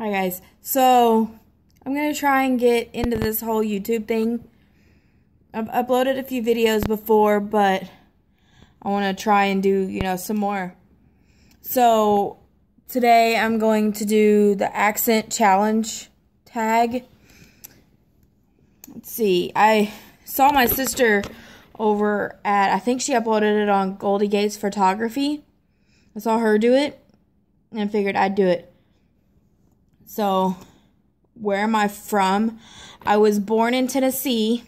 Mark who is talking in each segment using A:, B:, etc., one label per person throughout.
A: Hi guys. So I'm gonna try and get into this whole YouTube thing. I've uploaded a few videos before, but I want to try and do you know some more. So today I'm going to do the accent challenge tag. Let's see. I saw my sister over at I think she uploaded it on Goldie Gates Photography. I saw her do it and figured I'd do it. So, where am I from? I was born in Tennessee.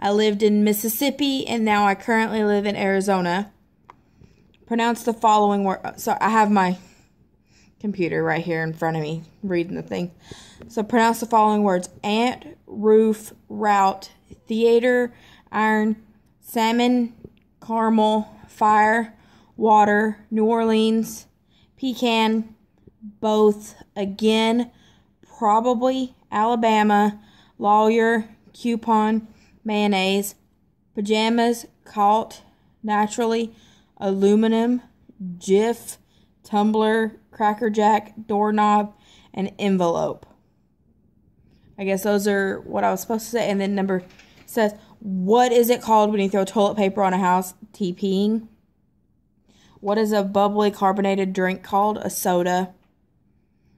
A: I lived in Mississippi and now I currently live in Arizona. Pronounce the following word. So, I have my computer right here in front of me reading the thing. So, pronounce the following words ant, roof, route, theater, iron, salmon, caramel, fire, water, New Orleans, pecan, both again, probably Alabama, lawyer, coupon, mayonnaise, pajamas, caught, naturally, aluminum, jiff, Tumblr, cracker jack, doorknob, and envelope. I guess those are what I was supposed to say. And then number says, what is it called when you throw toilet paper on a house? TPing. What is a bubbly carbonated drink called? A soda.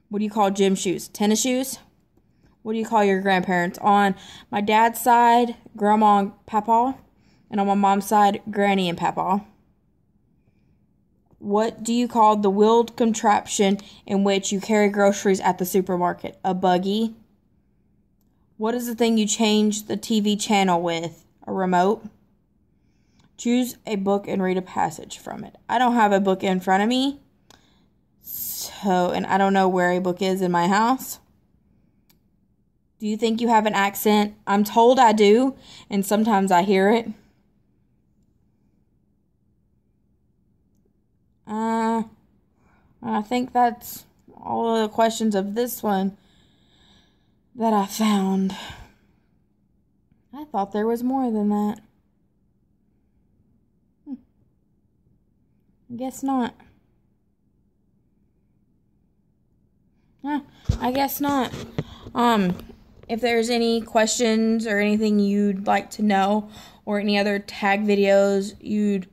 A: What do you call gym shoes? Tennis shoes? What do you call your grandparents? On my dad's side, grandma and papa. And on my mom's side, granny and papa. What do you call the wheeled contraption in which you carry groceries at the supermarket? A buggy. What is the thing you change the TV channel with? A remote. Choose a book and read a passage from it. I don't have a book in front of me. So, and I don't know where a book is in my house. Do you think you have an accent? I'm told I do, and sometimes I hear it. Uh, I think that's all of the questions of this one that I found. I thought there was more than that. Hmm. Guess not. I guess not. Um, if there's any questions or anything you'd like to know, or any other tag videos you'd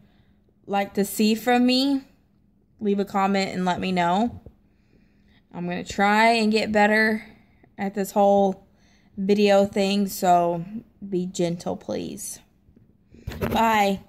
A: like to see from me, leave a comment and let me know. I'm going to try and get better at this whole video thing, so be gentle, please. Bye.